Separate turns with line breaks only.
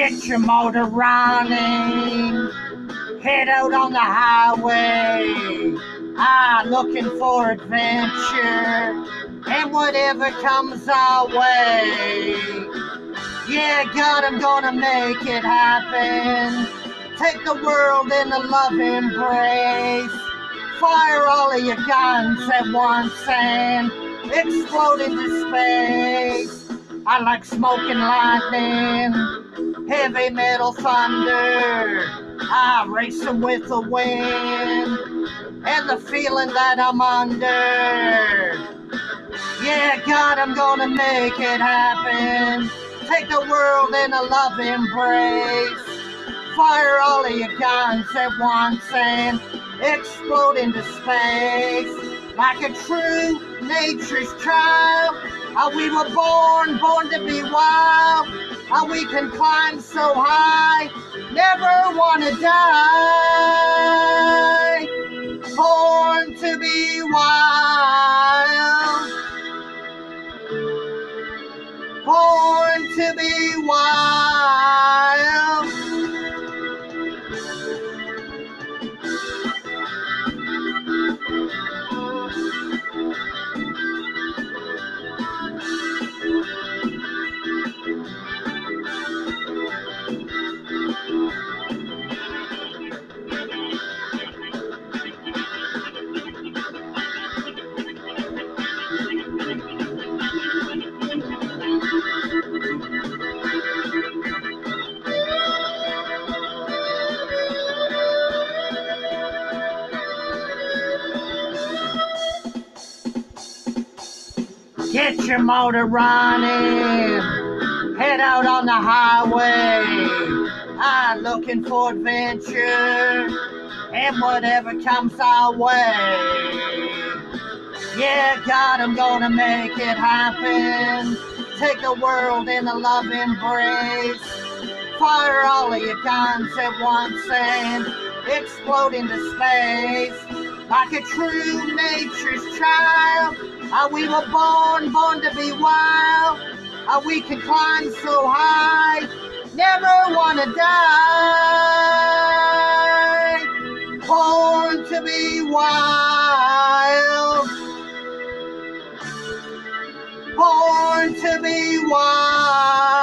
Get your motor running. Head out on the highway. Ah, looking for adventure. And whatever comes our way. Yeah, God, I'm gonna make it happen. Take the world in a love embrace. Fire all of your guns at once and explode into space. I like smoking lightning, heavy metal thunder. I racing with the wind and the feeling that I'm under. Yeah, God, I'm gonna make it happen. Take the world in a love embrace. Fire all of your guns at once and explode into space like a true nature's child. We were born, born to be wild. How we can climb so high, never wanna die. Born to be wild. Born to be wild. Get your motor running. Head out on the highway. I'm looking for adventure and whatever comes our way. Yeah, God, I'm gonna make it happen. Take the world in a love embrace. Fire all of your guns at once and explode into space like a true nature's child. How we were born, born to be wild. How we can climb so high, never wanna die. Born to be wild. Born to be wild.